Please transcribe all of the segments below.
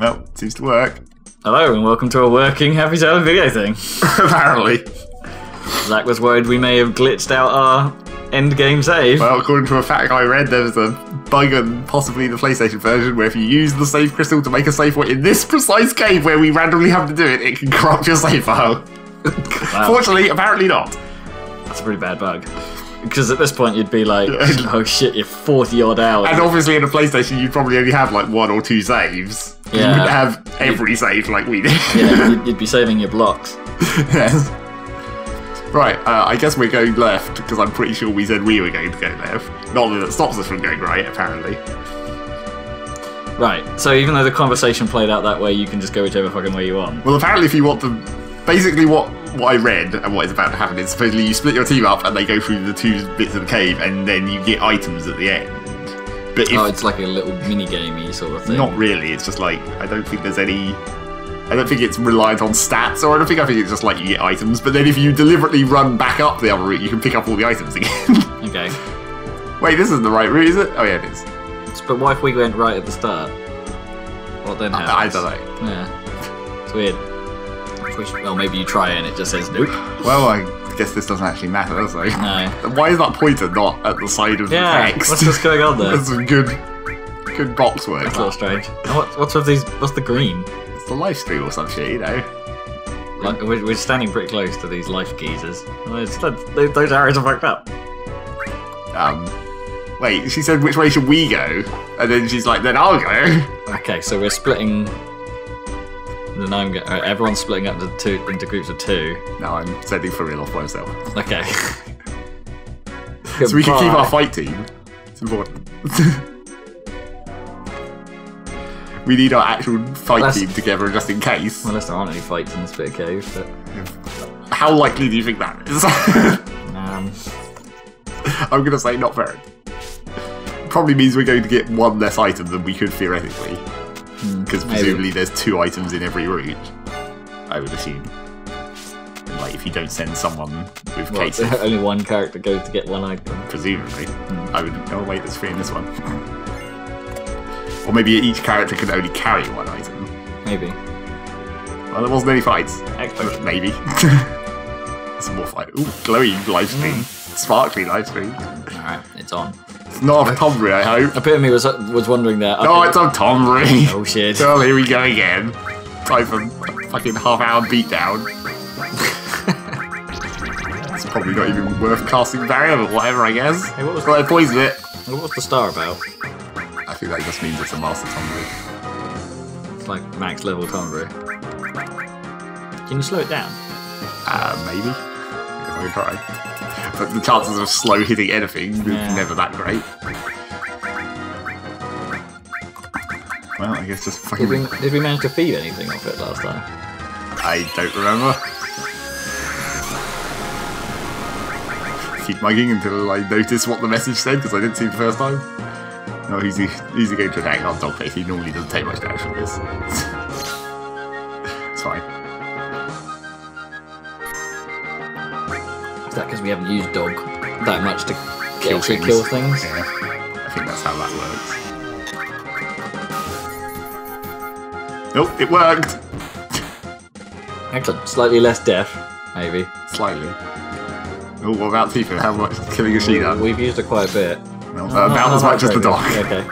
Well, seems to work. Hello and welcome to a working Happy Salad video thing. Apparently. Zac was worried we may have glitched out our end game save. Well, according to a fact I read, there's a bug in possibly the PlayStation version where if you use the save crystal to make a save point in this precise cave where we randomly have to do it, it can corrupt your save file. Wow, Fortunately, apparently not. that's a pretty bad bug. Because at this point you'd be like, oh shit, you're 40 odd hours. And obviously, in a PlayStation, you'd probably only have like one or two saves. You Yeah. wouldn't have every save like we did. yeah, you'd, you'd be saving your blocks. yes. Right, uh, I guess we're going left because I'm pretty sure we said we were going to go left. Not that it stops us from going right, apparently. Right, so even though the conversation played out that way, you can just go whichever fucking way you want. Well, apparently, if you want to, basically, what what I read and what is about to happen is supposedly you split your team up and they go through the two bits of the cave and then you get items at the end. But if Oh, it's like a little mini gamey sort of thing. not really, it's just like I don't think there's any. I don't think it's reliant on stats or anything. I think it's just like you get items. But then if you deliberately run back up the other route, you can pick up all the items again. Okay. Wait, this isn't the right route, is it? Oh yeah, it is. But what if we went right at the start? What then happens? I, I don't know. Yeah. It's weird. Well, maybe you try it and it just says nope. Well, I guess this doesn't actually matter, does it? No. Why is that pointer not at the side of Yeah, the text? what's what's going on there? That's some good, good box work. That's a little strange. What, what's with these? What's the green? It's the Lifestream or some shit, you know. Like we're, we're standing pretty close to these life geezers. Those, those, those arrows are fucked up. Um, wait, she said which way should we go, and then she's like, then I'll go. Okay, so we're splitting. Then I'm go- uh, everyone's splitting up into two into groups of two. No, I'm sending for real off by myself. Okay. So we can keep our fight team. It's important. we need our actual fight team together just in case. Unless there aren't any fights in this bit of cave, but How likely do you think that is? um, I'm gonna say not very. Probably means we're going to get one less item than we could theoretically. Because presumably there's two items in every route. I would assume. And, like if you don't send someone with well, cases, only one character goes to get one item. presumably. I would oh wait, there's three in this one. or maybe each character can only carry one item. Maybe. Well there wasn't any fights. Explosion. Maybe. Some more fight. Ooh, glowing Lifestream. Mm. Sparkly Lifestream. Alright, it's on. It's not a Tonberry, I hope. A bit of me was was wondering that. No, it's on Tonberry. Oh shit. Well, here we go again. Time for fucking half hour beatdown. it's probably not even worth casting barrier, but whatever, I guess. Hey, what was- I poisoned it. What was the star about? I think that just means it's a master Tonberry. It's like max level Tonberry. Can you slow it down? Uh, maybe. I can try. But the chances of slow hitting anything is Yeah. never that great. Well, I guess just fucking. Did we, did we manage to feed anything off it last time? I don't remember. Keep mugging until I notice what the message said because I didn't see it the first time. No, who's he, who's he going to attack? Not Dogface. He normally doesn't take much damage from this. it's fine. We haven't used dog that much to Kill kill things? Yeah, I think that's how that works. Nope, it worked. Excellent. Slightly less death, maybe. Slightly. Oh, what about Tifa? How much killing has she done? We've used it quite a bit. No, Not- about as much as the dog. Okay.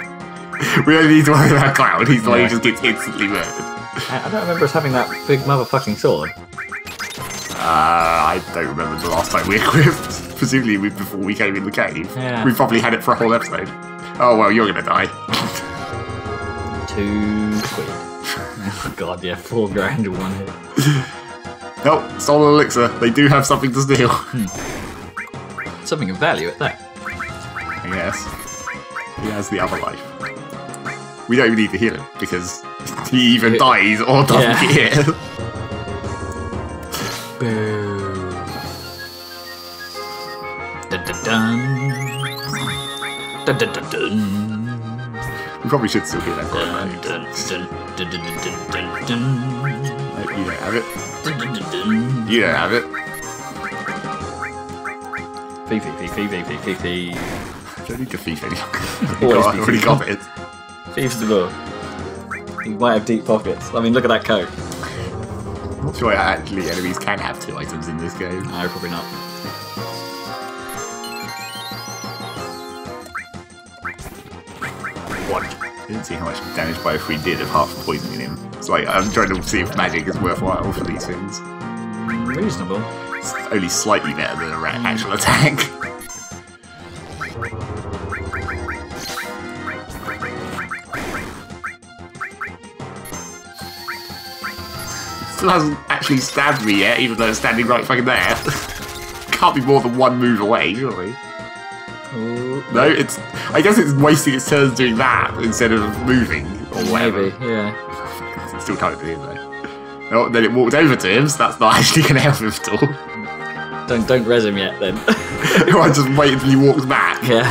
we only need to worry about Cloud. He's Yeah. who just gets instantly murdered. I don't remember us having that big motherfucking sword. Uh, I don't remember the last time we equipped. Presumably we- before we came in the cave. Yeah. We probably had it for a whole episode. Oh well, you're gonna die. Two quid. oh god, yeah, four grand in one hit. nope, stolen elixir. They do have something to steal. Something of value at that. I guess. He has the other life. We don't even need to heal him because he Yeah. dies or doesn't Yeah. get hit. We probably should still heal that. No, you don't have it. You don't have it. Fee fee fee fee fee fee fee fee. don't need to thief any longer. Always I've already got it. Thieves the law. He might have deep pockets. I mean, look at that coat. I'm not sure uh, actually enemies can have two items in this game. No, probably not. What? I didn't see how much damage Bio 3 did apart from poisoning him. It's like, I'm trying to see if magic is worthwhile for these things. Reasonable. It's only slightly better than a ra- actual attack. Still hasn't actually stabbed me yet, even though it's standing right fucking there. Can't be more than one move away, surely. Oh, no, it's. I guess it's wasting its turns doing that instead of moving or whatever. maybe, yeah. It still can't do it though. Oh, then it walked over to him, so that's not actually going to help him at all. Don't don't res him yet then. I just wait until he walks back. yeah.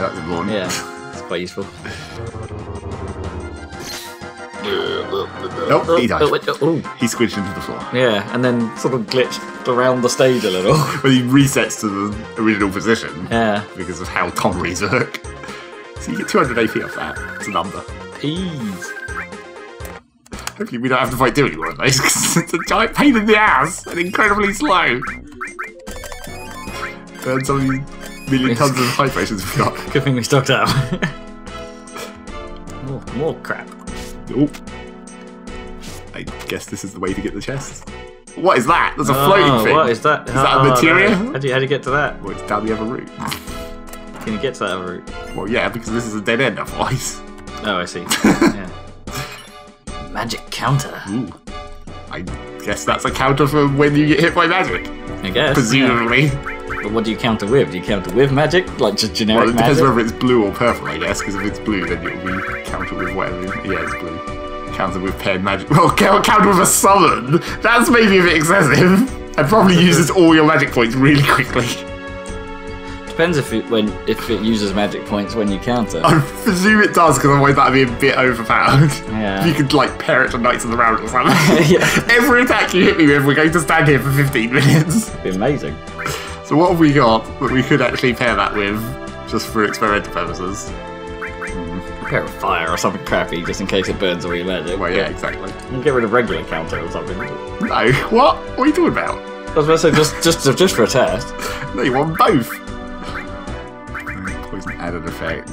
Points there, that's. Yeah, it's quite useful. Nope, he died. Oh, oh, oh. He squished into the floor. Yeah, and then sort of glitched around the stage a little. But he resets to the original position Yeah. because of how Connery's work. So you get 200 AP off that. It's a number. Ease. Hopefully we don't have to fight two one of those because it's a giant pain in the ass and incredibly slow. Burn some of these million tons of high potions we've got. Good thing we stocked up. more, more crap. Oh. I guess this is the way to get the chest. What is that? There's a floating oh, thing. What is that? Is that a material? no. How do you how do you get to that? Well, it's down the other route. Can you get to that route? Well, yeah, because this is a dead end otherwise. Oh, I see. yeah. Magic counter. Ooh. I guess that's a counter for when you get hit by magic. I guess. Presumably. yeah. But what do you counter with? Do you counter with magic, like just generic Well, it depends magic? whether it's blue or purple, I guess, because if it's blue, then it'll be counter with whatever. Yeah, it's blue. Counter with paired magic. Well, count- counter with a summon. That's maybe a bit excessive. And probably uses all your magic points really quickly. Depends if it when if it uses magic points when you counter. I presume it does, because otherwise that'd be a bit overpowered. Yeah. You could, like, pair it to Knights of the Round or something. yeah, Every attack you hit me with, we're going to stand here for 15 minutes. it'd be amazing. So what have we got that we could actually pair that with, just for experimental purposes? A pair of fire or something crappy, just in case it burns all your magic. Well, yeah, exactly. You can get rid of regular counter or something. No, what? What are you talking about? I was about to say just just just for a test. No, you want both. Poison added effect.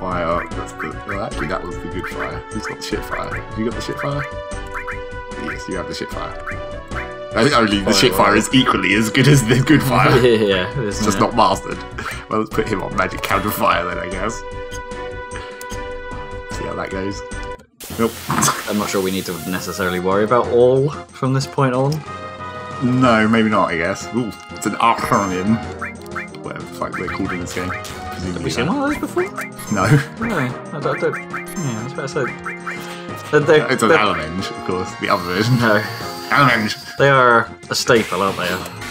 Fire. That's the. Well, actually, that was the good fire. Who's got the shit fire? Have you got the shit fire? Yes, you have the shit fire. I think only the shit fire is equally as good as the good fire. yeah. It's just not mastered. Well, let's put him on magic counter fire then, I guess. See how that goes. Nope. I'm not sure we need to necessarily worry about all from this point on. No, maybe not, I guess. Ooh, it's an Arcanium. Whatever the fuck they're called in this game. Have we seen one of those before? No. No, I don't. I don't yeah, I was about to say. They're, they're, It's an they're- of course, the other version. No, Allemagne! They are a staple, aren't they?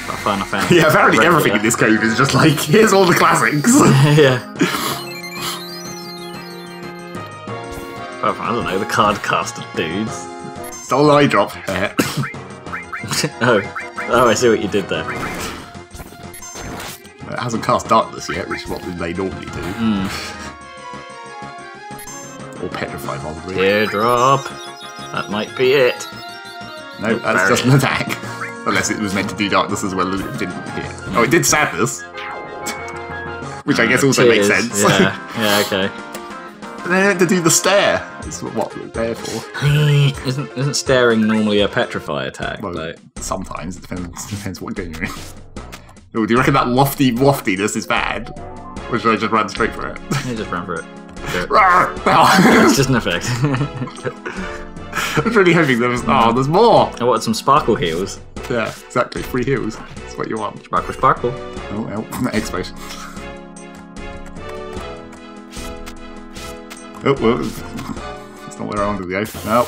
of Final Fantasy. Yeah, apparently Regular. everything in this game is just like, here's all the classics. yeah. I don't know, the card caster dudes. Stole an eye drop. oh, oh, I see what you did there. it hasn't cast darkness yet, which is what they normally do. Hmm. Or petrify, probably. Teardrop. That might be it. No, that's just an attack. Unless it was meant to do darkness as well as it didn't hit. Oh, it did sadness. Which I guess also makes sense. Yeah, yeah, okay. And they had to do the stare. That's what they're there for. isn't isn't staring normally a petrify attack? Well, though? sometimes. It depends, depends what game you're in. Oh, do you reckon that lofty waftiness is bad? Or should I just run straight for it? You just run for it. Do it. It's just an effect. I was really hoping there was. Oh, mm-hmm. there's more! I wanted some sparkle heels. Yeah, exactly. Free heels. That's what you want. Sparkle, sparkle. Oh, oh well, explosion. Oh, well, that's not where I wanted to go. No.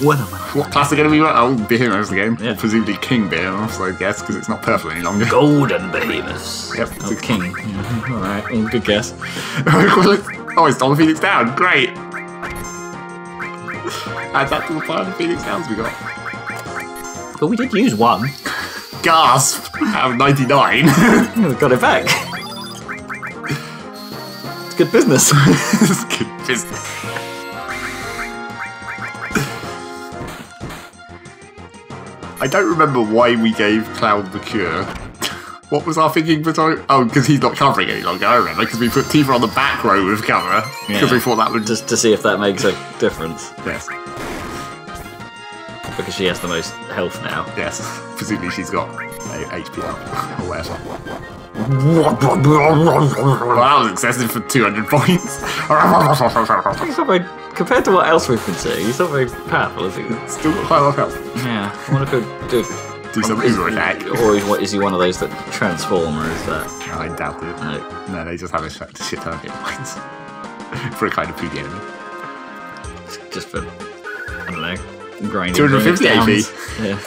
What am I? What class are going to be? Oh, Behemoths again. Yeah. Presumably King Behemoths, I guess, because it's not purple any longer. Golden behemoths. Yep. Oh, king. All right. Good guess. oh, it's Dollar Phoenix down. Great. Add that to the pile of Phoenix downs we got. But we did use one. Gasp! Out of 99. we got it back. It's good business. It's good business. I don't remember why we gave Cloud the cure. What was our thinking for time? Oh, because he's not covering any longer. I remember because we put Tifa on the back row with cover because Yeah. we thought that would just Just to see if that makes a difference. yes, Because she has the most health now. yes. Presumably she's got a HP up or whatever. Well, that was excessive for 200 points. He's not very, compared to what else we've been seeing, he's not very powerful, is he? Still got quite a lot of health. Yeah. I want to go do. Do some is, uber attack. Or is, what, is he one of those that transform, or is that. I doubt it. No. No, they just have a shit shit ton of hit points for a kind of poopy enemy. Just for. I don't know. Grinding 250 AP. Yeah.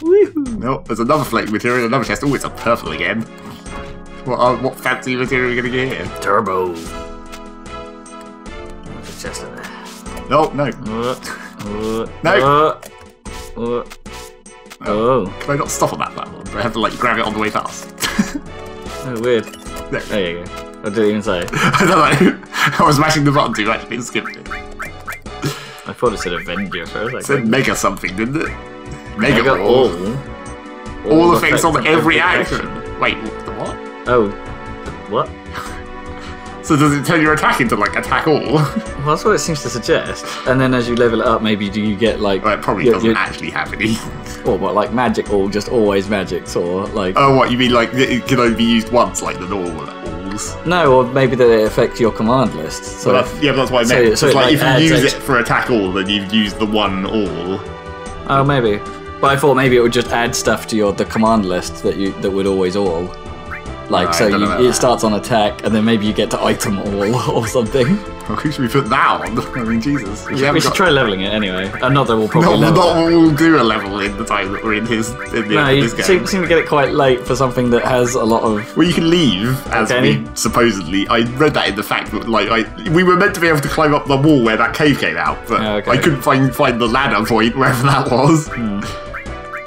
Woohoo! No, there's another flake material, another chest. Oh, it's a purple again. What, uh, what fancy material are we going to get here? Turbo. What's the chest in there? No, no. Uh, uh, No. Uh, oh. Can I not stop on that platform? Do I have to, like, grab it on the way past? Oh, weird. There. There you go. I didn't even say. I don't know. I was mashing the button too much it skipped it. I thought it said Avenger for a It said mega something, didn't it? Mega, Mega all. all. All effects on every action. action. Wait, what? Oh. What? So does it turn your attack into, like, attack all? Well, that's what it seems to suggest. And then as you level it up, maybe do you get like. well, it probably you- doesn't you- actually have any. Oh, or what, like magic all, just always magics, or like. Oh, what, you mean, like, it can only be used once, like the normal alls? No, or maybe that it affects your command list. So Well, that's, yeah, that's what I So- meant. so it's it, like, like, if you use it for attack all, then you've used the one all. Oh, maybe. But I thought maybe it would just add stuff to your the command list that you that would always all. Like I so, you, it starts on attack, and then maybe you get to item all or something. Well, who should we put that on? I mean, Jesus. We, we should try leveling it anyway. Another will probably Not, level. not all will do a level in the time that we're in his in the no, you seem, seem to get it quite late for something that has a lot of. Well, you can leave, as Okay. we supposedly. I read that in the fact that, like, I we were meant to be able to climb up the wall where that cave came out, but Oh, okay. I couldn't find find the ladder point wherever that was. Hmm.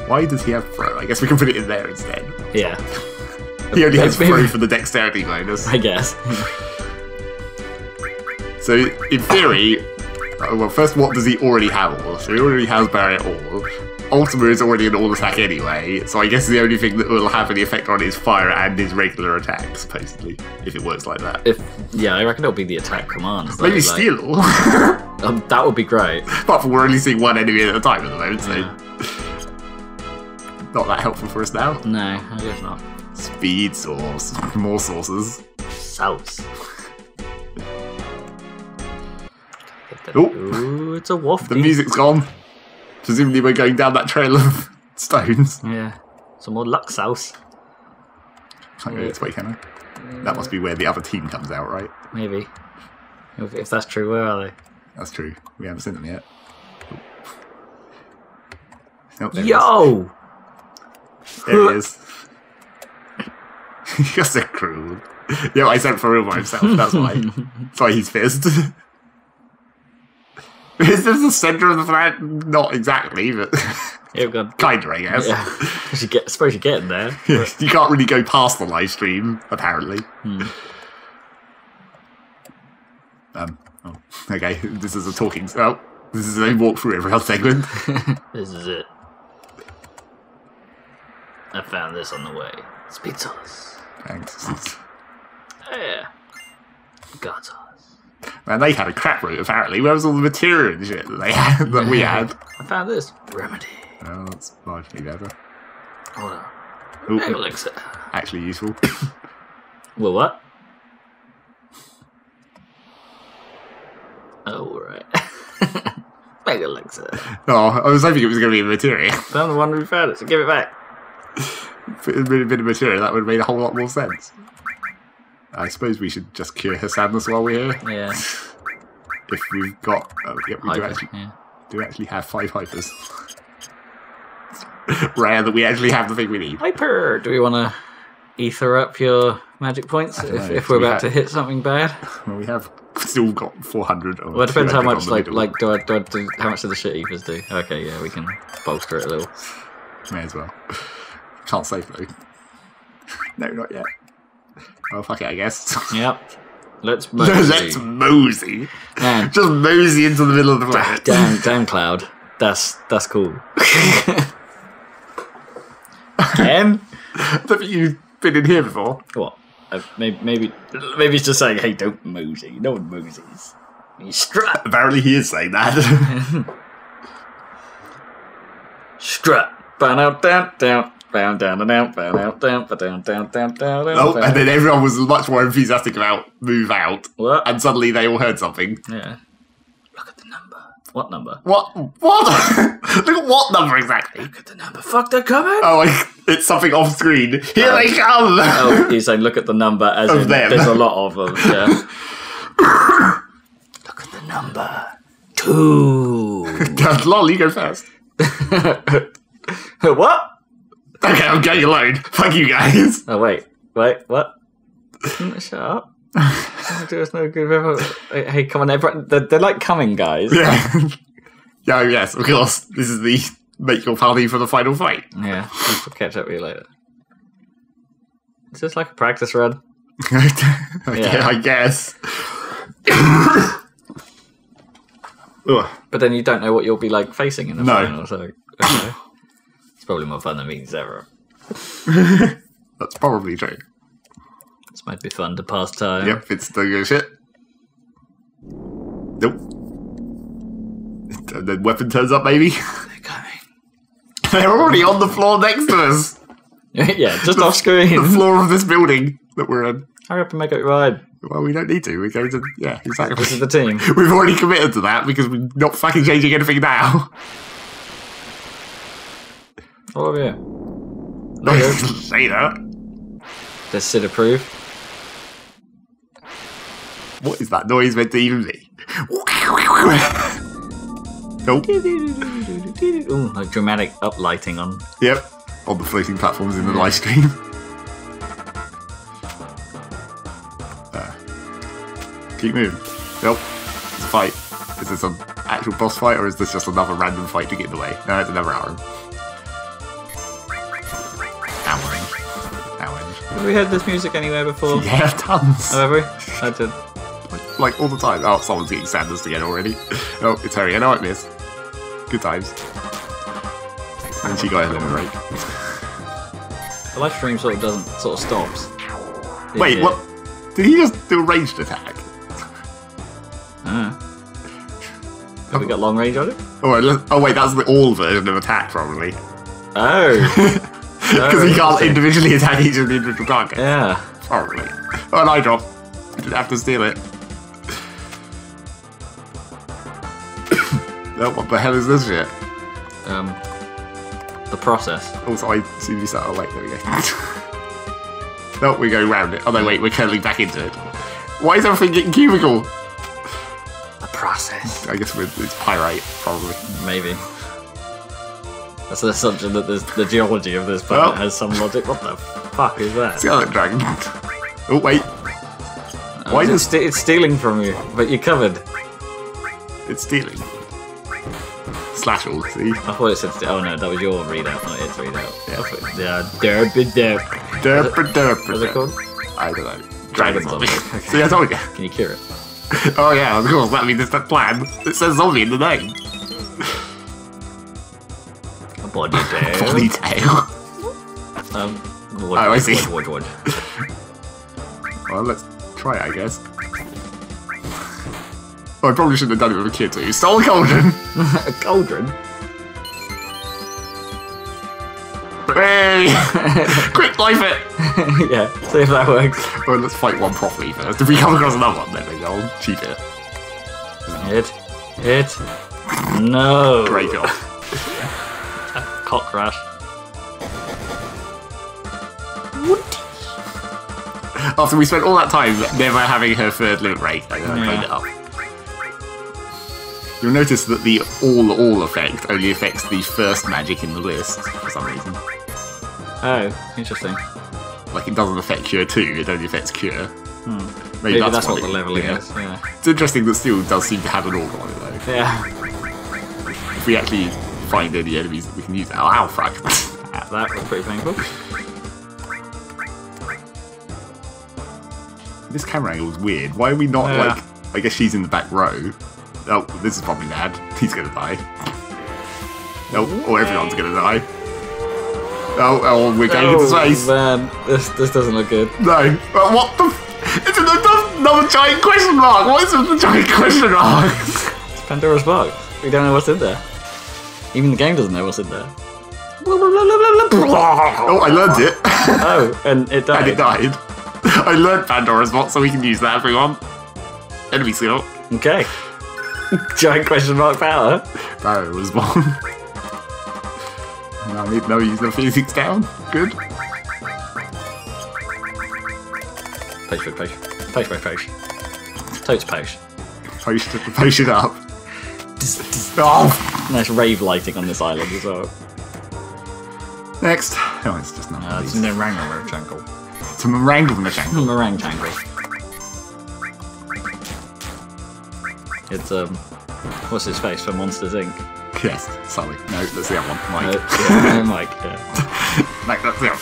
Why does he have throw? I guess we can put it in there instead. Yeah, He only has throw for the dexterity bonus. I guess. So, in theory, uh, well, first, what does he already have all? So he already has Barrier All. Ultima is already an all attack anyway, so I guess the only thing that will have any effect on it is fire and his regular attack, supposedly, if it works like that. if yeah, I reckon it'll be the attack command. Maybe like- steal all. Um, that would be great. Apart from we're only seeing one enemy at a time at the moment, so Yeah. not that helpful for us now. No, I guess not. Speed source, more sources. Sauce. Oh. Ooh, it's a waft. The music's gone. Presumably we're going down that trail of stones. Yeah. Some more luck sauce. Can't go this way, can I? That must be where the other team comes out, right? Maybe. If, if that's true, where are they? That's true. We haven't seen them yet. There it is. Yo! There it is. You're so cruel. Yeah, I sent for real by himself. That's why. That's why he's pissed. Is this the center of the flag? Not exactly, but Yeah, got. kinda, I guess. Yeah. I should get, I suppose you're getting there. you can't really go past the Lifestream, apparently. Um. Oh, okay. This is a talking. Oh, this is a walkthrough every other segment. This is it. I found this on the way. Speed sauce. Thanks. Yeah. God sauce. Man, they had a crap route. Apparently, where was all the material and shit that they had that we had? I found this. Remedy. Oh, that's largely better. Oh, Hold on. Ooh, Mega elixir. actually useful. Well, what? Oh, right. Mega elixir. Oh, I was hoping it was going to be a material. I'm the one who found it, so give it back. If it had been a bit of material, that would have made a whole lot more sense. I suppose we should just cure her sadness while we're here. Yeah. if we've got. Oh, yeah, we do actually, yeah. do actually have five hypers. Rare that we actually have the thing we need. Hyper! Do we want to ether up your magic points if, if we're we about have- to hit something bad? Well, we have still got 400. Well, it depends how much, like, like do I, do I do, how much do the shit ethers do? Okay, yeah, we can bolster it a little. May as well. Can't save though. no, not yet. Oh, fuck it, I guess. Yep. Let's mosey. Let's mosey. Man, Just mosey into the middle of the planet. damn, damn cloud. That's that's cool. Again? Have you been in here before? What? Uh, maybe, maybe, maybe it's just saying, "Hey, don't mosey. No one moseys. You strut, Apparently he is saying that. strut. Down, out, down down, down, down, and out, down, but down, down, down, down, down. oh, and then everyone was much more enthusiastic about move out. What? And suddenly they all heard something. Yeah. Look at the number. What number? What? What? Look at what number exactly? Look at the number. Fuck, they're coming. Oh, like, it's something off screen. Here they um, come! Oh, you're saying look at the number as Of in them. there's a lot of them. Yeah. look at the number. Two. Lol, you go first. what? Okay, I'm going alone. Fuck you guys. Oh wait, wait, what? Shut up. Oh, There's no good. Hey, hey, come on, everyone. They're, they're like coming, guys. Yeah. yeah, yes, of course. This is the make your party for the final fight. Yeah, I'll catch up with you later. It's just like a practice run. okay, Yeah. I guess. But then you don't know what you'll be like facing in the No. final, so okay. Probably more fun than meetings ever. That's probably true. This might be fun to pass time. Yep, it's the good shit. Nope. And then weapon turns up, maybe. They're coming. They're already on the floor next to us. yeah, just off screen. The floor of this building that we're in. Hurry up and make it right. Well, we don't need to. We're going to. Yeah, exactly. This is the team. We've already committed to that because we're not fucking changing anything now. You. Look at Say that. Does Cid approve? What is that noise meant to even be? nope. Ooh, like dramatic uplighting on. Yep. On the floating platforms in the Lifestream. Uh, keep moving. Nope. It's a fight. Is this an actual boss fight or is this just another random fight to get in the way? No, it's another hour. Have we heard this music anywhere before? Yeah, tons. Oh, have we? I did. like all the time. Oh, someone's getting Sanders again already. Oh, it's Harry. I know I missed. Good times. And she got break. The Lifestream sort of doesn't, sort of stops. Wait, Yeah. what? Did he just do a ranged attack? Ah. Have we got long range on it? Oh, oh wait, that's the all version of attack, probably. Oh. Because he can't individually attack each of the individual targets. yeah. Probably. Oh, an eye drop. Didn't have to steal it. oh, what the hell is this shit? Um, the process. Also, I see you start. Oh, wait, there we go. no, we go round it. Oh, no, wait, we're curling back into it. Why is everything getting cubical? The process. I guess it's pyrite, probably. Maybe. That's the assumption that there's, the geology of this planet Oh. has some logic. What the fuck is that? Scarlet Dragon. Oh, wait, why does- ste- it's stealing from you, but you're covered. it's stealing. Slash all, see? I thought it said. Oh no, that was your readout, not its readout. Yeah. Thought- Yeah, derp derp. Derp, derp, What's it called? I don't know. Dragon Dragon zombie. zombie. See, I told you. Can you cure it? Oh, yeah, of course. That means it's that plan. It says zombie in the name. A body tail. Body tail. Um, Oh, I see. Wood, wood, wood. Well, let's try it, I guess. Oh, I probably shouldn't have done it with a kid too. Stole a cauldron! a cauldron. Hey! Quick, life it! yeah, see if that works. Well, let's fight one properly first. If we come across another one, then I'll cheat it. Hit, hit. No. Great job. Cock crash. After we spent all that time never having her third limit break, I Yeah. played it up. You'll notice that the all all effect only affects the first magic in the list for some reason. Oh, interesting. Like it doesn't affect Cure 2, it only affects Cure. Hmm. Maybe that's, what it- the leveling yeah. is. Yeah. It's interesting that Steal does seem to have an order on it though. Yeah. If we actually find any enemies that we can use. Oh, ow, fuck. That was pretty painful. this camera angle is weird. Why are we not Yeah. like. I guess she's in the back row. Oh, this is probably Nad. He's gonna die. Oh, or everyone's gonna die. Oh, oh, we're going into oh, space. man, this this doesn't look good. No. But what the? F- it's another, another giant question mark. What is with the giant question mark? It's Pandora's box. We don't know what's in there. Even the game doesn't know what's in there. oh, I learned it. oh, and it died. and it died. I learned Pandora's box, so we can use that if we want. Enemy skill. Okay. Giant question mark power. Barrow was one. now I need to know use the Phoenix Down. Good. Posh, posh, posh. Posh, posh, posh. Totes posh. Post, post it up. Oh! Nice rave lighting on this island as well. Next. Oh, it's just not. Uh, it's. Narango Jungle. It's a meringue from the jungle. Meringue Tangle. It's, um, what's his face from Monsters Inc? Yes, Sully. No, that's the other one. Uh, Mike. yeah, Mike, yeah. No, that's the other.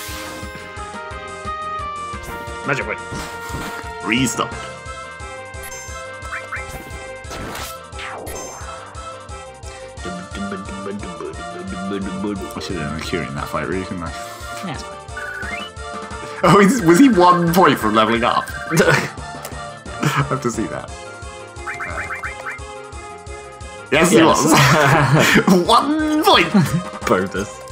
Magic Way. Restart. I should have been curing that fight, really, couldn't I? Yes. Oh, was he one point from leveling up? I have to see that. Yes, he Yes. was. one point. Bonus.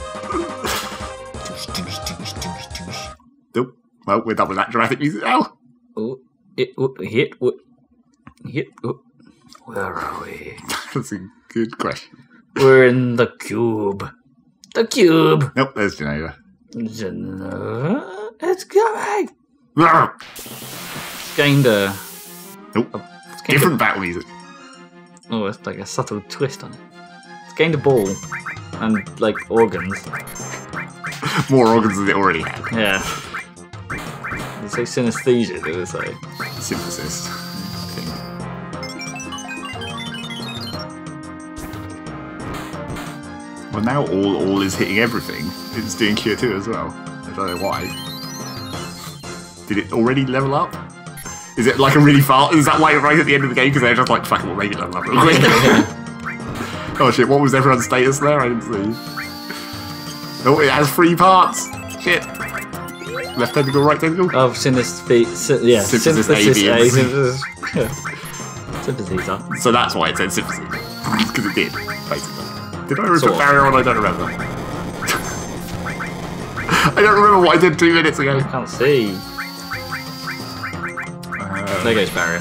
Nope. Well, we're done with that dramatic music now. Oh, it, oh, hit, oh, hit, oh. Where are we? That's a good question. We're in the cube. The cube. Nope, there's Geneva. Jenova. It's coming. Oh, it's Gained a. Nope. It's gained Different battle music. Oh, it's like a subtle twist on it. It's gained a ball and like organs. More organs than it already had. Yeah. It's like synesthesia, did it say? Synthesis. Well, now all all is hitting everything. It's doing cure two as well. I don't know why. Did it already level up? Is it like a really fast? Is that why right at the end of the game? Because they're just like, fuck it, we'll make it level up real quick. oh shit, what was everyone's status there? I didn't see. Oh, it has three parts. Shit. Left tentacle, right tentacle. Oh, of synesthesia. Sy- yeah, Synthesis synthesis. A, A, B, and C. synthesis. Synthesis. So that's why it said synthesis. Because it did, basically. Did I Sort put barrier on? I don't remember. I don't remember what I did two minutes ago. I can't see. Uh, There goes barrier.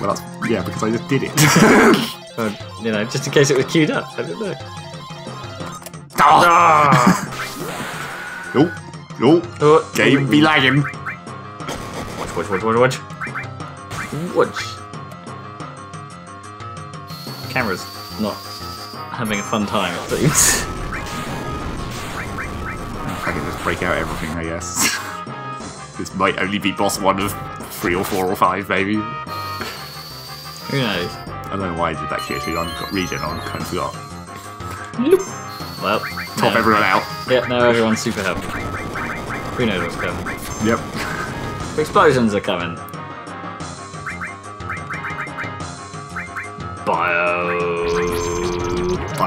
well, that's, yeah, because I just did it. Uh, you know, just in case it was queued up. I don't know. Ah! Nope. Nope. Oh, Game be lagging. Watch, watch, watch, watch, watch. Watch. Camera's not having a fun time, it seems. I can just break out everything, I guess. this might only be boss one of three or four or five, maybe. Who knows? I don't know why I did that here too. I've got regen on, kind of forgot. Well, Top no. everyone out. Yep, now everyone's super healthy. Who knows what's coming? Yep. Explosions are coming.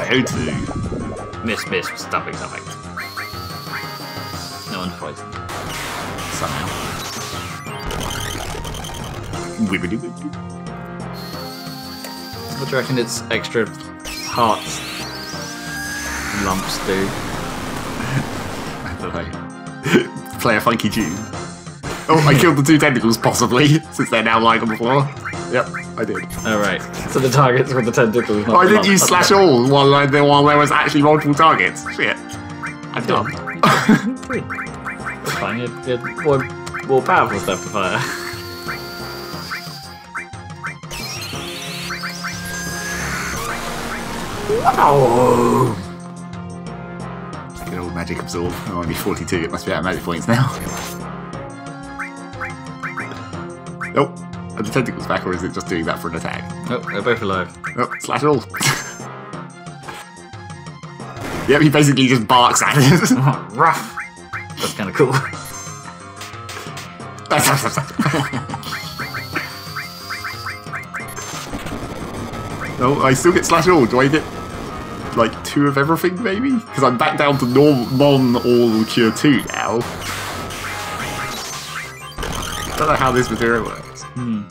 Bio 2. Miss, miss, stumping something. No one's poisoned. Somehow. Wibbity wibbity. What do you reckon its extra hearts lumps do? I don't know. Play a funky tune. Oh, I killed the two tentacles, possibly, since they're now lying on the floor. Yep, I did. Alright, so the targets with the tentacles. Oh, I didn't use slash all while, I, while there was actually multiple targets. Shit. I'm dumb. That's fine, you had, you had more, more powerful stuff to fire. Oh. Good old magic absorb. Oh, only 42. It must be out of magic points now. Nope. Are the tentacles back, or is it just doing that for an attack? Oh, they're both alive. Oh, slash all. yep, he basically just barks at it. Oh, rough. That's kind of cool. oh, I still get slash all. Do I get like two of everything, maybe? Because I'm back down to non-all cure two now. I don't know how this material works. Hmm.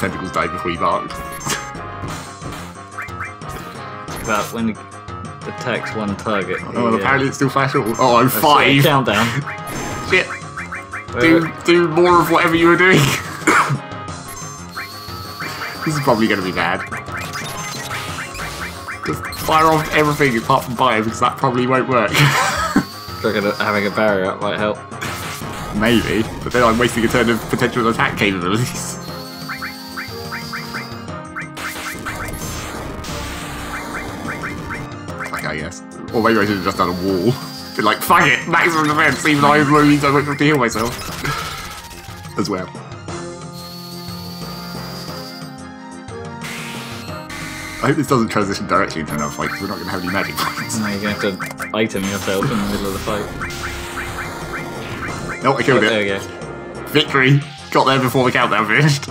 No, all the tentacles died before he barked. But when he attacks one target. Oh, well, apparently it's still flash all. Oh, oh I'm see. Countdown. Shit. Wait, Do wait. do more of whatever you were doing. this is probably going to be bad. Just fire off everything apart from bio because that probably won't work. Having a barrier up might help. Maybe, but then I'm wasting a turn of potential attack capabilities. Or maybe I should have just done a wall. Been like, fuck it, maximum defense, even though I only need so much to heal myself. As well. I hope this doesn't transition directly into another fight because we're not going to have any magic points. No, you're going to have to item yourself in the middle of the fight. No, I Oh, killed there it. we go. Victory! Got there before the countdown finished.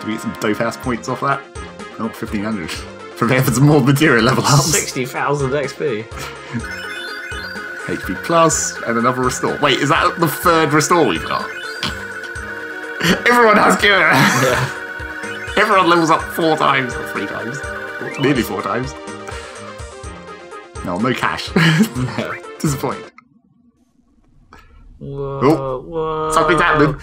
Do we get some dope ass points off that? Oh, 1500. Prepare for some more material level up. 60,000 XP. HP plus and another restore. Wait, is that the third restore we've got? Everyone has cure! Yeah. Everyone levels up four times, or three times. Nearly four times. No, no cash. Disappointing. Whoa, oh. whoa. Something's happening.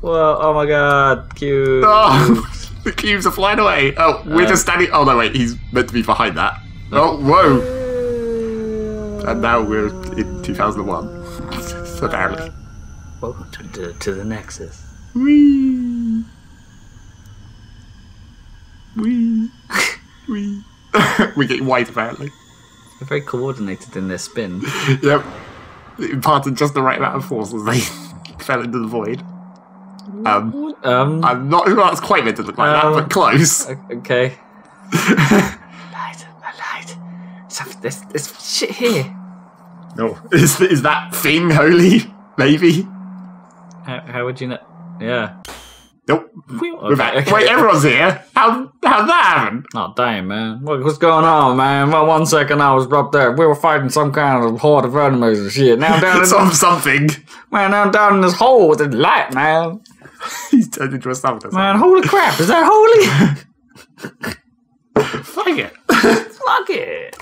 Whoa, oh my god, cute. Oh, the cubes are flying away. Oh, we're Uh, just standing. Oh no, wait, he's meant to be behind that. Oh, whoa! And now we're in 2001. Apparently. Welcome to the, to the Nexus. Wee. Wee. Wee. we're getting white apparently. They're very coordinated in their spin. Yep. It imparted just the right amount of force as they fell into the void. Um, Um, I'm not sure that's quite meant to look like Um, that, but close. o- okay. light, a light. So this, this shit here. No. Is, is that thing holy? Maybe? How, how would you know? Yeah. Nope. Okay, We're back. Wait, everyone's here. How how'd that happen? Oh damn, man! What, what's going on, man? Well, one second I was up there, we were fighting some kind of horde of enemies and shit. Now I'm down in Some something. man, now I'm down in this hole with the light, man. He's turned into a summoner. Man, holy crap! Is that holy? Fuck it. Fuck it!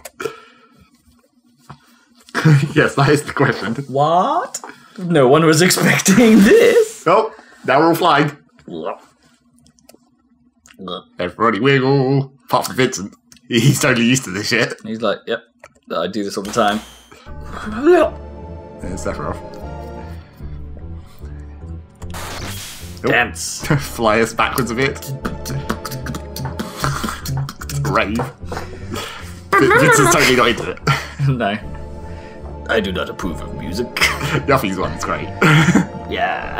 yes, that is the question. What? No one was expecting this. Oh, now we're all flying. Everybody wiggle. Apart from Vincent. He's totally used to this shit. He's like, yep, I do this all the time. There's Sephiroth. Dance. Fly us backwards a bit. Rave. Vin- Vincent's totally not into it. no. I do not approve of music. Yuffie's one's great. Yeah.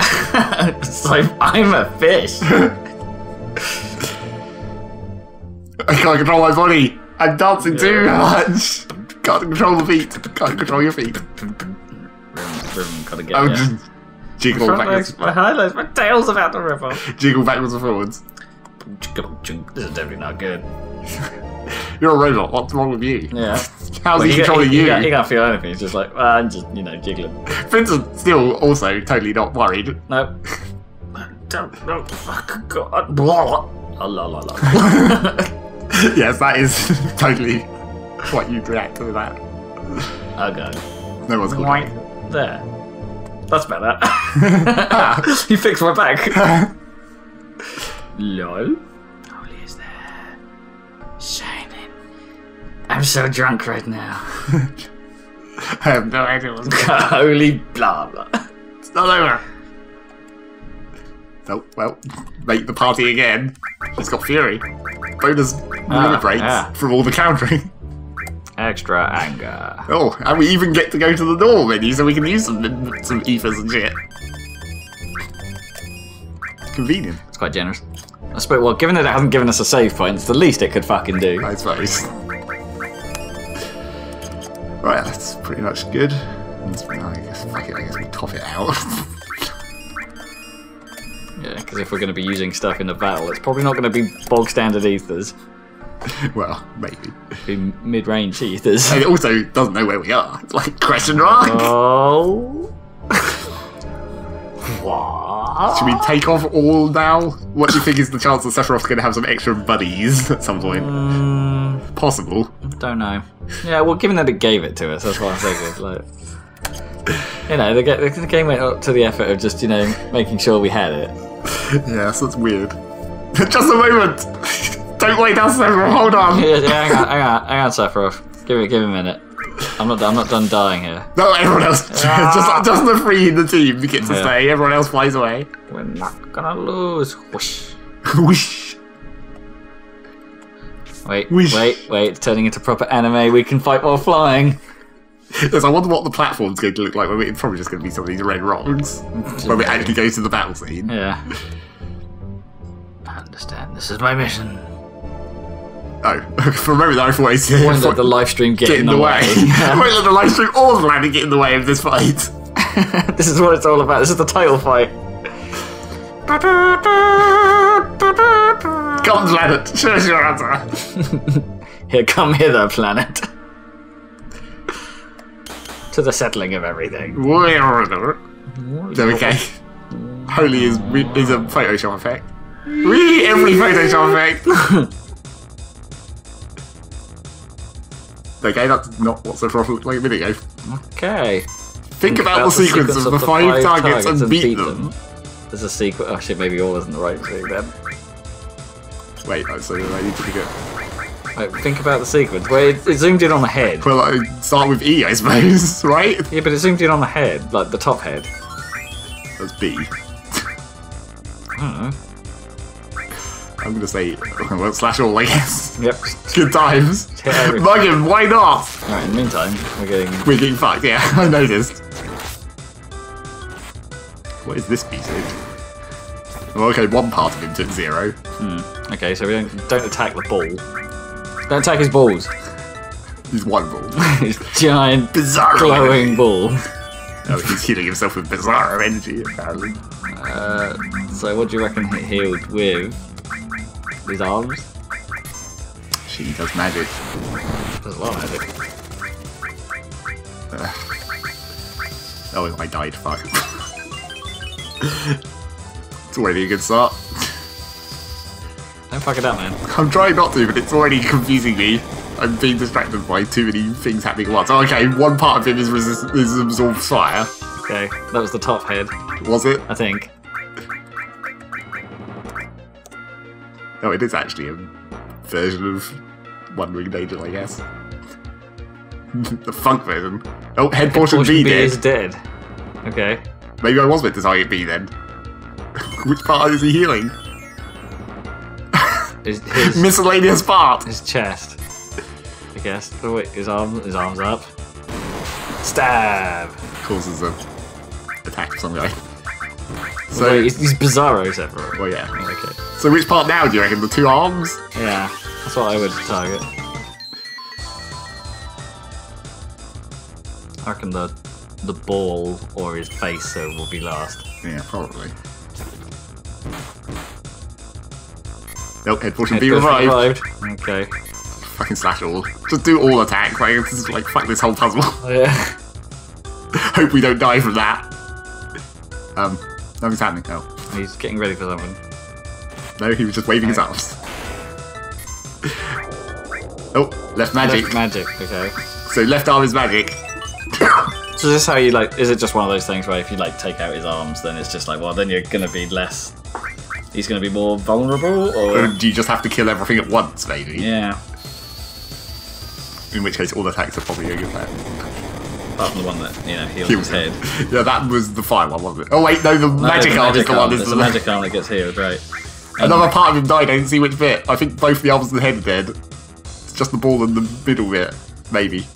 it's like, I'm a fish. I can't control my body. I'm dancing too much. Can't control the feet. Can't control your feet. Gotta get Oh, yeah. just jiggle backwards, my highlights, my tail's about to rip off. jiggle backwards and forwards. This is definitely not good. You're a robot. What's wrong with you? Yeah. How's Well, he he, controlling he, you? He can't, he can't feel anything. He's just like, well, I'm just, you know, jiggling. Vincent still also totally not worried. Nope. Don't, no, fuck, God. Blah. Oh, la, la, la. yes, that is totally what you'd react to that. oh, God. No one's called Right there. That's better. he fixed my back. Lol. Holy is there. Shining. I'm so drunk right now. I have no idea what's going on. Holy blah blah. It's not over. Oh, well, make the party again. She's got Fury. Bonus Ah, breaks yeah. from all the countering. Extra anger. Oh, and we even get to go to the door menu so we can use some, some ethers and shit. Convenient, It's quite generous. I suppose, well, given that it hasn't given us a save point, it's the least it could fucking do. I suppose. Right, that's pretty much good. I guess, fuck it, I guess we top it out. Yeah, because if we're going to be using stuff in the battle, it's probably not going to be bog standard ethers. well, maybe. Be mid range ethers. And it also doesn't know where we are. It's like, question mark? Oh. what? Should we take off all now? What do you think is the chance that Sephiroth's going to have some extra buddies at some point? Mm, Possible. don't know. Yeah, well, given that it gave it to us, that's what I'm thinking. Like, you know, the, the game went up to the effort of just, you know, making sure we had it. Yes, that's weird. Just a moment! Don't wait down, Sephiroth, hold on! Yeah, yeah, hang on, hang on, hang on, Sephiroth. Give it, give it a minute. I'm not, I'm not done dying here. No, everyone else. just, ah. just the three in the team get to Yeah. stay. Everyone else flies away. We're not gonna lose. Whoosh. Whoosh. Wait, Whoosh. wait, wait. It's turning into proper anime. We can fight while flying. Yes, I wonder what the platform's going to look like. When we, it's probably just going to be some of these red rocks mm-hmm. when we actually go to the battle scene. Yeah. I understand. This is my mission. Oh, for a moment I thought I said Won't let the Lifestream get, get in the way. I won't let the Lifestream or the landing get in the way of this fight. this is what it's all about. This is the title fight. Come, planet. Show us your answer. Here, come hither, planet. to the settling of everything. There we go. Holy is is a Photoshop effect. Really, every Photoshop effect. Okay, that's not what Sephiroth looked like a minute ago. Okay. Think about the sequence of the five targets and beat them. There's a sequence. Oh shit, maybe all isn't the right thing then. Wait, oh, so I need to be good. Wait, think about the sequence where it, it zoomed in on the head. Well, I start with E, I suppose, right? Yeah, but it zoomed in on the head, like the top head. That's B. I don't know. I'm gonna say, well, slash all, I guess. Yep. Good times. Mug him, why not? Alright, in the meantime, we're getting. We're getting fucked, yeah, I noticed. What is this message? Well, okay, one part of him took zero. Okay, so we don't don't attack the ball. Don't attack his balls. He's one ball. his giant Bizarre. glowing ball. Oh, he's healing himself with bizarre energy, apparently. Uh, so what do you reckon he healed with? Arms? She does magic. A lot of it. Uh, oh, I died, fuck. it's already a good start. Don't fuck it up, man. I'm trying not to, but it's already confusing me. I'm being distracted by too many things happening at once. Oh, okay, one part of him is, resist- is absorbs fire. Okay, that was the top head, Was it? I think. Oh, it is actually a version of One Winged Angel, I guess. the funk version. Oh, head portion Portion B B dead. is dead. Okay. Maybe I was meant to target B then. Which part is he healing? His, his, Miscellaneous part. his chest. I guess. Oh wait, his arm his arms up. Stab! Causes a attack of some guy. So So, he's, he's Bizarro Sephiroth. well, yeah. Okay. So which part now do you reckon? The two arms? Yeah, that's what I would target. I reckon the the ball or his face so will be last. Yeah, probably. Nope, head portion Head B revived. revived. Okay. Fucking slash all. Just do all attack. Like, this is like, fuck this whole puzzle. Yeah. Hope we don't die from that. Um, nothing's happening. Oh. He's getting ready for something. No, he was just waving his arms. Oh, left magic. Left magic, okay. so left arm is magic. So is this how you like is it just one of those things where if you like take out his arms then it's just like well then you're gonna be less he's gonna be more vulnerable Or or do you just have to kill everything at once, maybe? Yeah. In which case, all attacks are probably a good plan. Apart from the one that you know heals He his was head. Yeah, that was the fire one, wasn't it? Oh wait, no, the magic the arm is the one. arm. Is It's the the magic arm that gets healed, right? Another part of him died. I didn't see which bit. I think both the arms and the head are dead. It's just the ball and the middle bit, maybe.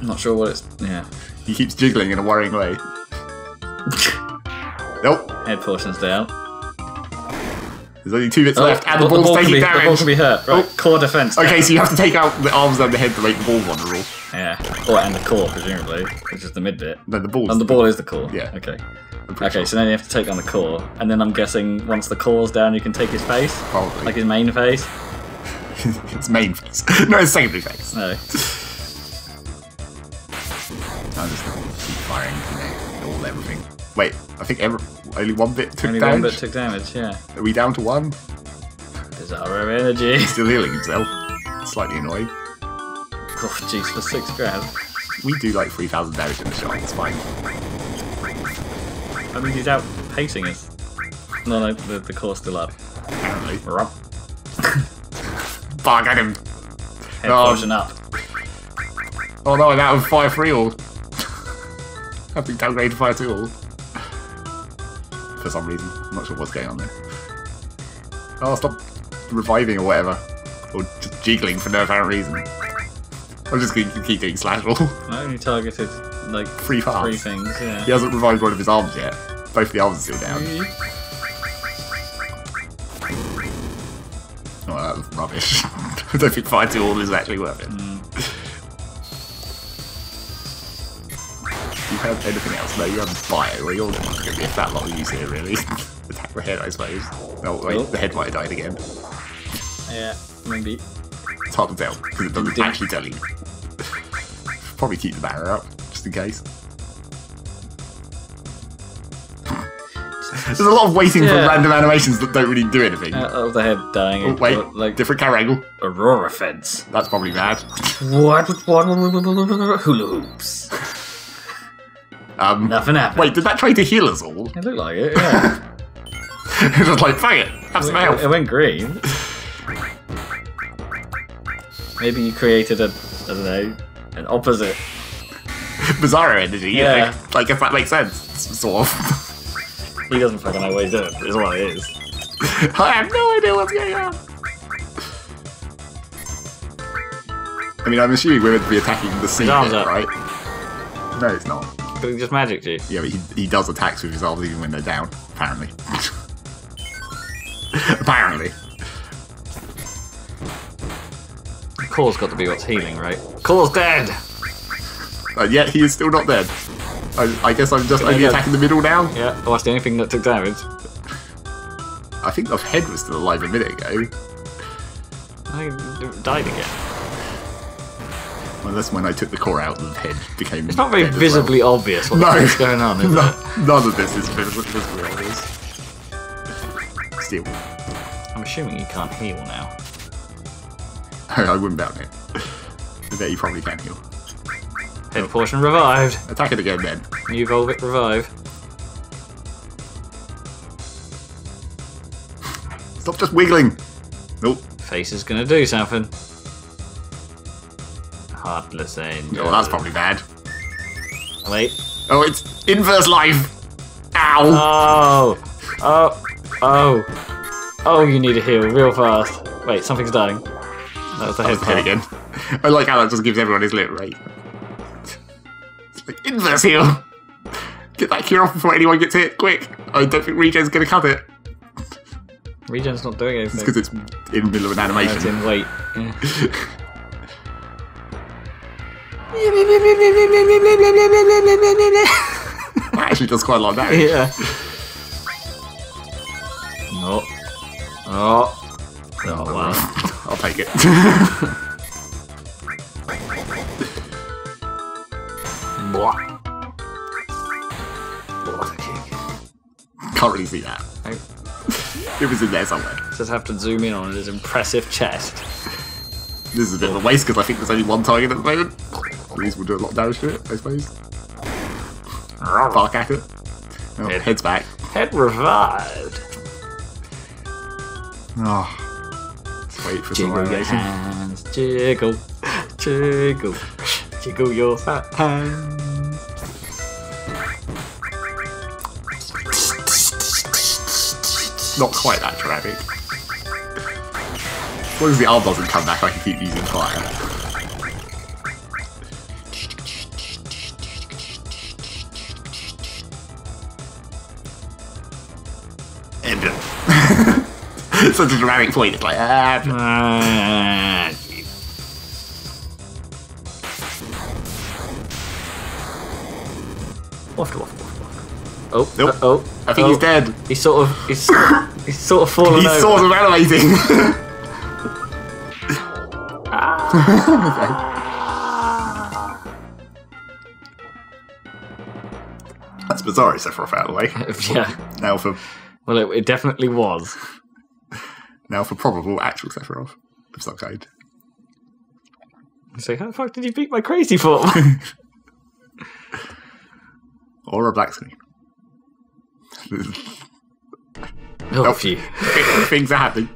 I'm not sure what it's. Yeah. He keeps jiggling in a worrying way. Nope. Head portion's down. There's only two bits Oh, left, and the, ball ball's taking be, The ball damage. can be hurt. Right. Oh. Core defense. Okay, so you have to take out the arms and the head to make the ball vulnerable. Yeah. Oh, and the core, presumably, which is the mid bit. Then the ball's And the ball is the core. Yeah. Okay. Okay, sure. so then you have to take on the core, and then I'm guessing once the core's down, you can take his face, Probably. like his main face. it's main face. no, it's secondary face. No. I'm just gonna keep firing, you know, all everything. Wait, I think every, only one bit took Only one damage. bit took damage. Yeah. Are we down to one? Bizarro energy. Still healing himself. Slightly annoyed. Oh, jeez, for six grand. We do like 3,000 damage in the shot, it's fine. I mean, he's out pacing us. No, no, the, the core's still up. Apparently. Fuck, at him. Head Um, portion up. Oh no, I'm out of fire 3 all. I've been downgraded to fire 2 all. For some reason. I'm not sure what's going on there. Oh, stop reviving or whatever. Or just jiggling for no apparent reason. I'm just going to keep doing slash roll. I only targeted like Three three things. Yeah. He hasn't revived one of his arms yet. Both the arms are still down. Oh, that was rubbish. I don't think 2 all is actually worth it. Hmm. You have anything else? No, you have bio, where you're not going to be a fat lot of use here, really. Attack the head, I suppose. Oh, wait, Oh. the head might have died again. Yeah, maybe. It's hard to tell, because it doesn't Didn't- actually tell you. Probably keep the barrier up, just in case. There's a lot of waiting for random animations that don't really do anything. Out of the head dying. oh, wait, uh, like different camera angle. Aurora fence. That's probably bad. What? What? Hula hoops. Um, Nothing happened. wait, did that try to heal us all? It looked like it. Yeah. just like, fuck it, have some it, health. it went green. Maybe you created a, I don't know, an opposite. Bizarro energy, Yeah. Like, if that makes sense, sort of. He doesn't fucking know what he's doing. Is what it is. I have no idea what's going on. I mean, I'm assuming we're meant to be attacking the sea, His arms bit, up. right? No, it's not. But he just magic you. Yeah, but he, he does attacks with his arms even when they're down, apparently. apparently. Core's got to be what's healing, right? Core's dead. Uh, and yet he is still not dead. I, I guess I'm just only attacking the middle now. Yeah, well, that's the only thing that took damage. I think the head was still alive a minute ago. I died again. Unless when I took the core out, and the head became. It's not very as well. visibly obvious what No. going on, is No, it? none of this is vis- visibly obvious. Still, I'm assuming you can't heal now. I wouldn't doubt it. I bet you probably can heal. Head portion revived. Attack it again then. New Volvic revive. Stop just wiggling. Nope. Face is gonna do something. Heartless angel. Oh, that's probably bad. Wait. Oh, it's inverse life. Ow. Oh! Oh! Oh! Oh, you need a heal real fast. Wait, something's dying. That was the head That's the head part. again. I like how that just gives everyone his lit rate. It's like inverse heal. Get that cure off before anyone gets hit. Quick. I don't think regen's gonna cut it. Regen's not doing It's anything. because it's in the middle of an No, it's animation. in wait. Yeah. Actually does quite a lot of damage. yeah. No. Oh. Oh, well. I'll take it. Blah. What a kick. Can't really see that. I It was in there somewhere. just have to zoom in on his impressive chest. This is a bit of a waste because I think there's only one target at the moment. These will do a lot of damage to it, I suppose. Bark at it. Oh, head, head's back. Head revived. Oh, let's wait for jiggle some your hands, jiggle, jiggle, jiggle your fat hands. Not quite that dramatic. As long as the arm doesn't come back, I can keep using fire. Such a dramatic point. It's like, ah. Ah, Waffle, waffle, waffle. Oh, Nope. uh, oh. I think oh. he's dead. He's sort of, he's, he's sort of fallen He's over. sort of animating. That's bizarre, Sephiroth out of the way. yeah. Now for Well, it, it definitely was. Now for probable actual Sephiroth of some kind. So how the fuck did you beat my crazy form? Or a black screen. oh, phew. Things are happening.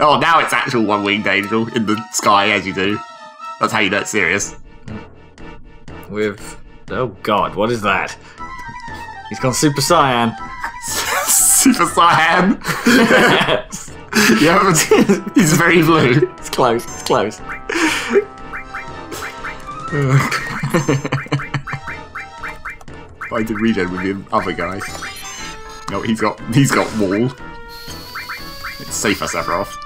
Oh, now it's actual one winged angel in the sky as you do. That's how you know it's serious. With oh god, what is that? He's gone Super Saiyan. Super Saiyan! yeah, but he's very blue. it's close. It's close. I did regen with the other guy. No, he's got he's got wall. It's safer Sephiroth.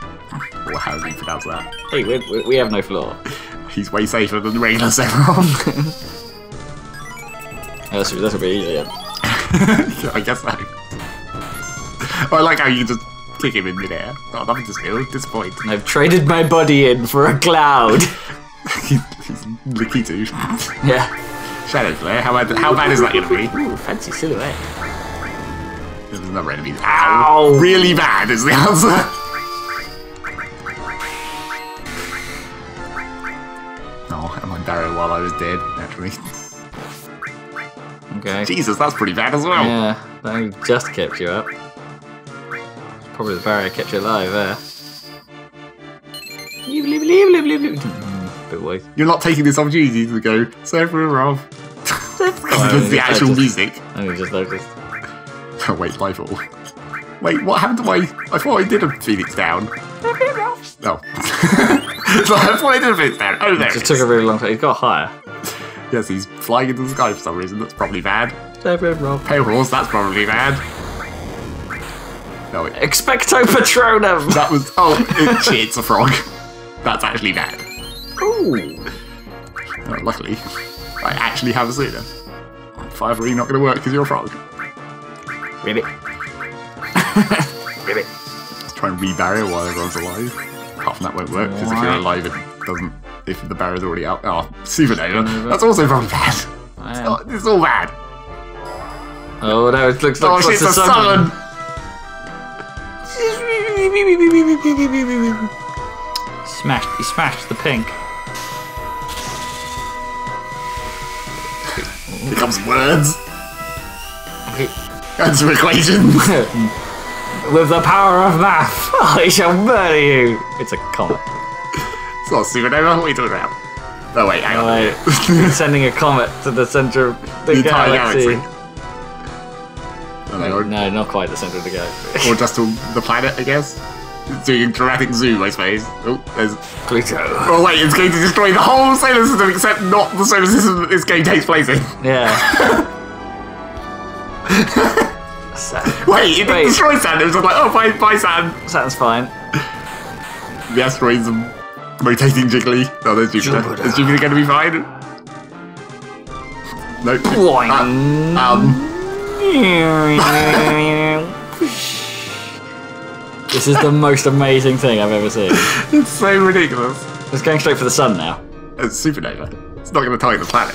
Or how do you pronounce that? Hey, we, we, we have no floor. He's way safer than regular Sephiroth. Oh, that's, this will be easier. I guess so. I like how you just kick him in midair. Oh, nothing to steal. Disappoint. I've traded my body in for a cloud. he's Lakitu. yeah. Shadow Flare. How bad? How bad is that going to be? Ooh, fancy silhouette. There's another enemy. Ow! Really bad is the answer. Oh, barrow while I was dead, naturally. Okay. Jesus, that's pretty bad as well. Yeah, that just kept you up. Probably the barrier kept you alive there. You're not taking this opportunity to go, Sephiroth. Oh, Because the I actual just- music. I only just noticed. Oh, wait, Lightfall. Wait, what happened to my... I thought I did a Phoenix down. Oh. so I thought I did a Phoenix down. Oh, there It it just took a really long time. He got higher. Yes, he's flying into the sky for some reason. That's probably bad. Rob. Pale Horse, that's probably bad. No, it, Expecto Patronum! that was... Oh, it, shit, it's a frog. That's actually bad. Ooh. Oh, luckily, I actually have Esuna. Fire Three not going to work because you're a frog. Really? really? Let's try and rebarrier while everyone's alive. Apart from that won't work because if you're alive, it doesn't. If the barrier's already out. Oh, Supernova. That's also probably bad. I Oh, it's all bad. Oh no, it looks like Oh, it's a summon. Smashed, he smashed the pink. Here comes words. Okay. Answer equation. With the power of math, I shall murder you! It's a comet. it's not Supernova. What are you talking about? Oh, wait, hang on. Right. Sending a comet to the center of the, The entire galaxy. No, or, No, not quite the center of the galaxy. or just to the planet, I guess. It's doing a dramatic zoom, I suppose. Oh, there's. Pluto. Oh, wait, it's going to destroy the whole solar system except not the solar system that this game takes place in. Yeah. Sad. Wait, it didn't destroy Saturn. It was just like, oh, bye, bye, Saturn. Saturn's fine. The asteroids are rotating jiggly. Oh, there's Jupiter. Jupiter. Is Jupiter going to be fine? No. Boing. Uh, um, this is the most amazing thing I've ever seen. it's so ridiculous. It's going straight for the sun now. It's supernova. It's not going to target the planet,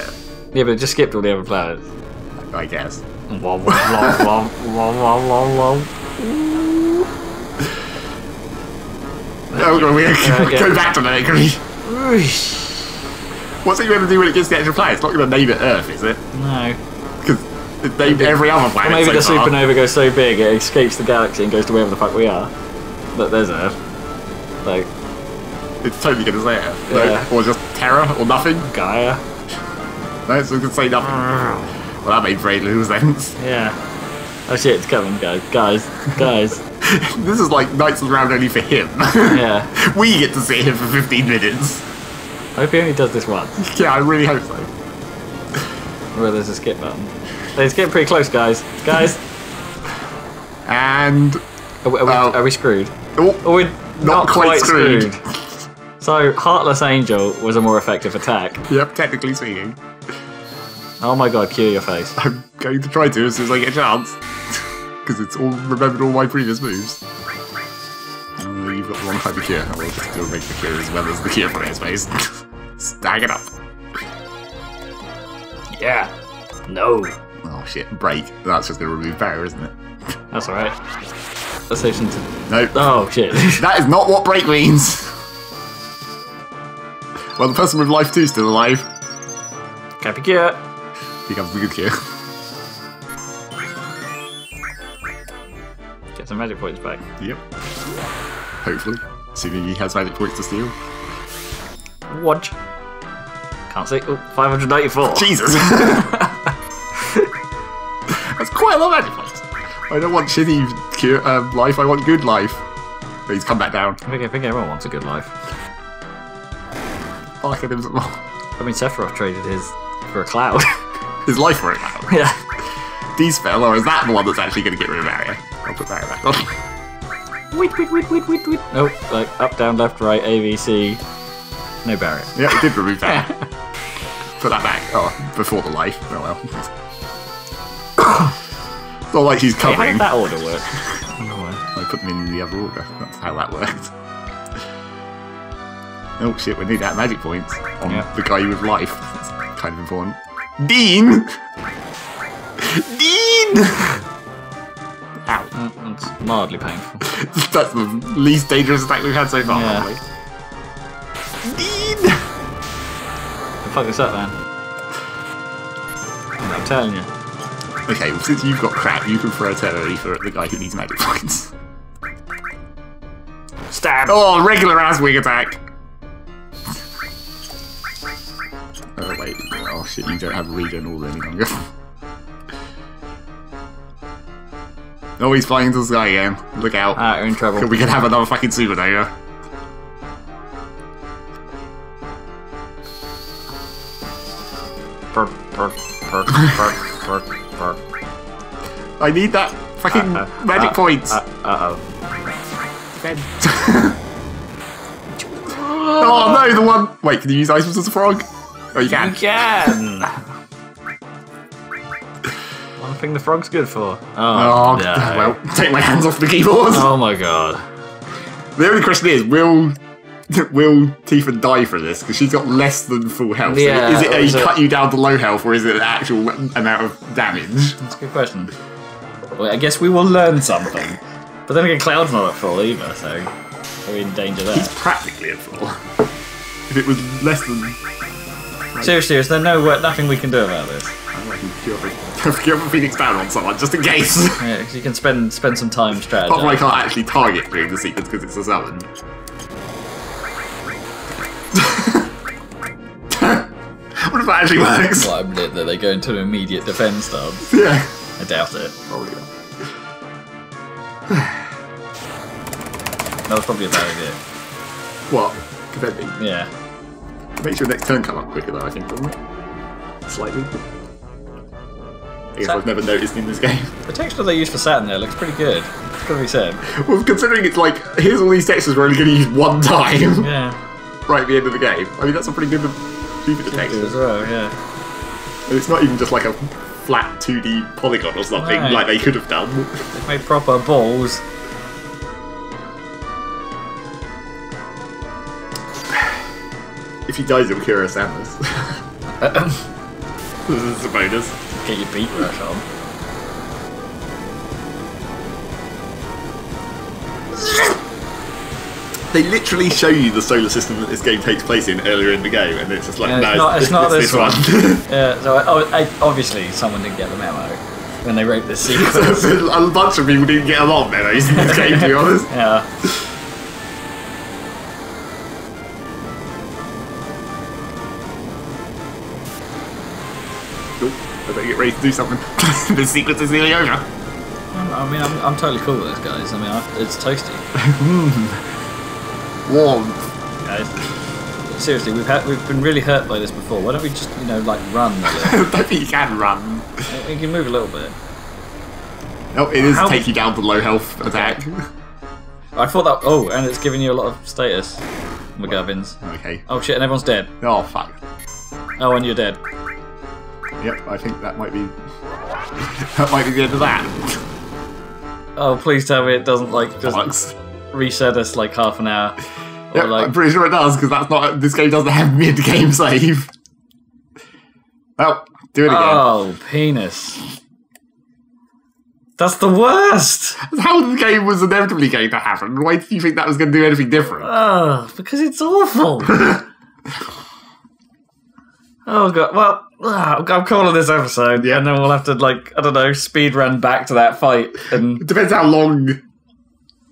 Yeah, but it just skipped all the other planets. I guess. Wah, wah, wah. Oh, God, we're Yeah, going to okay. go back to Mercury. What's it going to do when it gets to the actual planet? It's not going to name it Earth, is it? No. It named every other planet. Or maybe so the far. supernova goes so big it escapes the galaxy and goes to wherever the fuck we are. But there's Earth. Like, It's totally to say Earth. No, Yeah. Or just Terra, or nothing. Gaia. No, it's to say nothing. Well, that made very little sense. Yeah. Oh shit, it's coming, guys. Guys, guys. This is like Knights of the Round only for him. Yeah. we get to see him for 15 minutes. I hope he only does this once. Yeah, I really hope so. Where there's a skip button. It's getting pretty close, guys. Guys, And are we, are we, Oh. are we screwed? oh, Or we're not, quite quite, screwed. screwed. So, Heartless Angel was a more effective attack. yep, technically speaking, Oh my god, cure your face. I'm going to try to as soon as I get a chance because it's all remembered all my previous moves. Oh, you've got the wrong type of cure. I will just do a regular cure as well as the cure for his face. Stag it up. Yeah. No. Oh shit, break. That's just going to remove barrier, isn't it? That's alright. Let's save some. T- No, oh shit. that is not what break means. Well, the person with life 2 is still alive. Cappy cure. Becomes the good cure. Get some magic points back. Yep. Hopefully. Assuming he has magic points to steal. Watch. Can't see. Oh, 594. Jesus! That's quite a lot of magic points. I don't want shitty cure, um, life, I want good life. But he's come back down. I think, I think everyone wants a good life. Fuck at him some more. I mean, Sephiroth traded his for a cloud. His life for a cloud? yeah. DeSpell, or is that the one that's actually going to get rid of barrier? I'll put barrier back on. Wait, wait, wait, wait, wait, wait. Nope. Like up, down, left, right, AVC. No barrier. yeah, it did remove that. put that back. Oh, before the life. Oh well. not like she's Hey, how covering. did that order work? Oh, I put them in the other order. That's how that worked. Oh shit, we need that magic points on Yeah. the guy with life. That's kind of important. Deen! Deen! Ow. well. It's mildly painful. That's the least dangerous attack we've had so far, Yeah. probably. Deen! Fuck this up, man. I'm telling you. Okay, well, since you've got crap, you can throw a turn relief at the guy who needs magic points. Stab! Oh, regular ass wing attack! Oh wait, oh shit, you don't have regen all any longer. oh, he's flying into the sky again. Look out. Ah, you're in trouble. we could have another fucking supernova. Perk, perk, perk, perk, perk. I need that fucking Uh, magic uh, points. Uh oh. Fed. oh no, the one. Wait, can you use Iceman as a frog? Oh, you can. You can! One thing the frog's good for. Oh, Oh, no. well, take my hands off the keyboard. Oh my god. The only question is, will will Tifa die for this? Because she's got less than full health. So Yeah, is it or a is it- cut you down to low health, or is it an actual amount of damage? That's a good question. Well, I guess we will learn something. But then again, Cloud's not at full either, so we're in danger there. He's practically at full. If it was less than, Seriously, is there no uh, nothing we can do about this? I reckon cure cure a Phoenix down on someone just in case. Yeah, 'cause you can spend spend some time Apart from I can't actually target during the sequence because it's a summon. what if that actually works? Well, I admit that they go into an immediate defense stance. Yeah. I doubt it. Probably not. That was probably a bad idea. What? Defending. Yeah. Makes your next turn come up quicker though, I think, doesn't it? Slightly. I guess I've never noticed in this game. The texture they use for Saturn there looks pretty good. It's gotta be said. well, considering it's like, here's all these textures we're only going to use one time Yeah. right at the end of the game. I mean, that's a pretty good of the as well, yeah. And it's not even just like a flat 2D polygon or something Right. like they could have done. They've made proper balls. If he dies, it'll cure us Samus. this is a bonus. Get your beat rush on. They literally show you the solar system that this game takes place in earlier in the game, and it's just like, Yeah, no, it's not- it's not this one. Yeah, so oh, I, obviously someone didn't get the memo when they wrote this sequence. a bunch of people didn't get a lot of memos in this game, to be honest. yeah. I better get ready to do something. the sequence is nearly over. I mean, I'm, I'm totally cool with this, guys. I mean, I, it's toasty, Warm. guys. Seriously, we've had we've been really hurt by this before. Why don't we just you know like run? A little? I don't think you can run. we can move a little bit. Oh, it is How- take you down to low health attack. I thought that. Oh, and it's giving you a lot of status. McGubbins. Okay. Oh shit, and everyone's dead. Oh fuck. Oh, and you're dead. Yep, I think that might be that might be the end of that. Oh, please tell me it doesn't like just. Reset us like half an hour. Or Yep, like I'm pretty sure it does because that's not this game doesn't have mid-game save. Well, do it again. Oh, penis. That's the worst. How the game was inevitably going to happen? Why did you think that was going to do anything different? Oh, because it's awful. oh god. Well, I'm calling this episode, Yeah. and then we'll have to like I don't know speed run back to that fight and It depends how long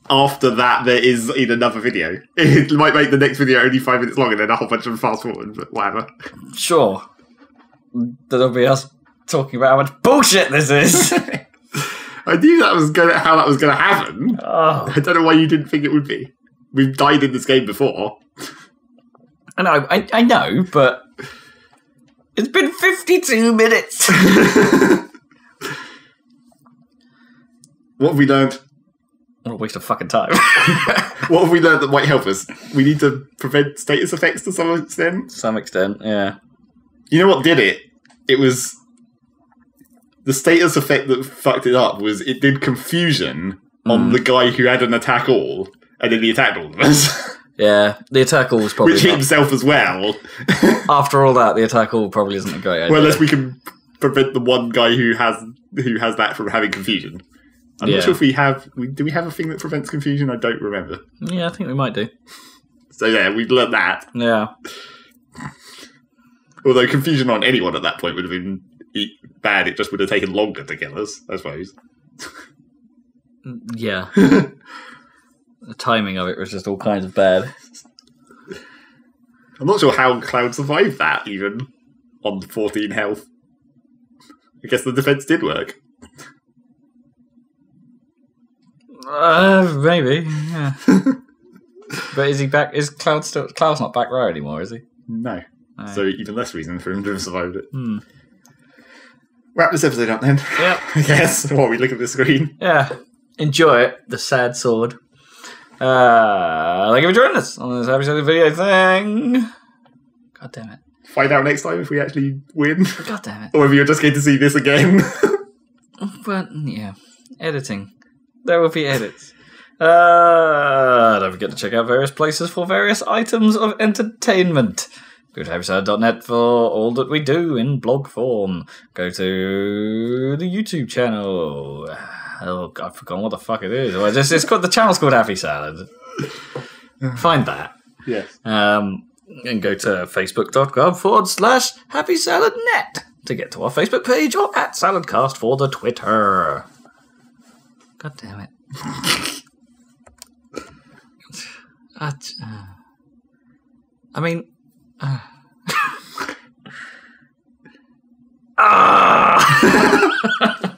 after that there is in another video. It might make the next video only five minutes long and then a whole bunch of fast forward, but whatever. sure There'll be us talking about how much bullshit this is. I knew that was gonna how that was gonna happen. oh, I don't know why you didn't think it would be. We've died in this game before. I know, I, I know, but it's been 52 minutes. What have we learned? What a waste of fucking time. What have we learned that might help us? We need to prevent status effects to some extent. to some extent, yeah. You know what did it? It was the status effect that fucked it up was it did confusion on mm. the guy who had an attack all, and then he attacked all of us, Yeah, the attack all was probably which hit not- himself as well. after all that. The attack all probably isn't a great idea. well, unless we can prevent the one guy who has who has that from having confusion. I'm Yeah. not sure if we have. Do we have a thing that prevents confusion? I don't remember. yeah, I think we might do. So yeah, we've learned that. Yeah, Although confusion on anyone at that point would have been e- bad. It just would have taken longer to kill us, I suppose. Mm, yeah. the timing of it was just all kinds of bad. I'm not sure how Cloud survived that, even on 14 health. I guess the defense did work. Uh, maybe. Yeah. but is he back? Is Cloud still? Cloud's not back row anymore, is he? No. No. So even less reason for him to have survived it. Hmm. Wrap this episode up then. Yep. I guess. While we look at the screen. Yeah. Enjoy it. The sad sword. Uh, thank you for joining us on this episode of video thing. God damn it. Find out next time if we actually win. God damn it. or if you're just going to see this again. But yeah, editing. There will be edits. Uh, don't forget to check out various places for various items of entertainment. Go to episode.net for all that we do in blog form. Go to the YouTube channel. Oh, I've forgotten what the fuck it is. Well, it's, it's called the channel's called Happy Salad. Find that. yes. Um, and go to facebook.com forward slash happy salad net to get to our Facebook page or at saladcast for the Twitter. God damn it. T- uh, I mean. Uh. ah!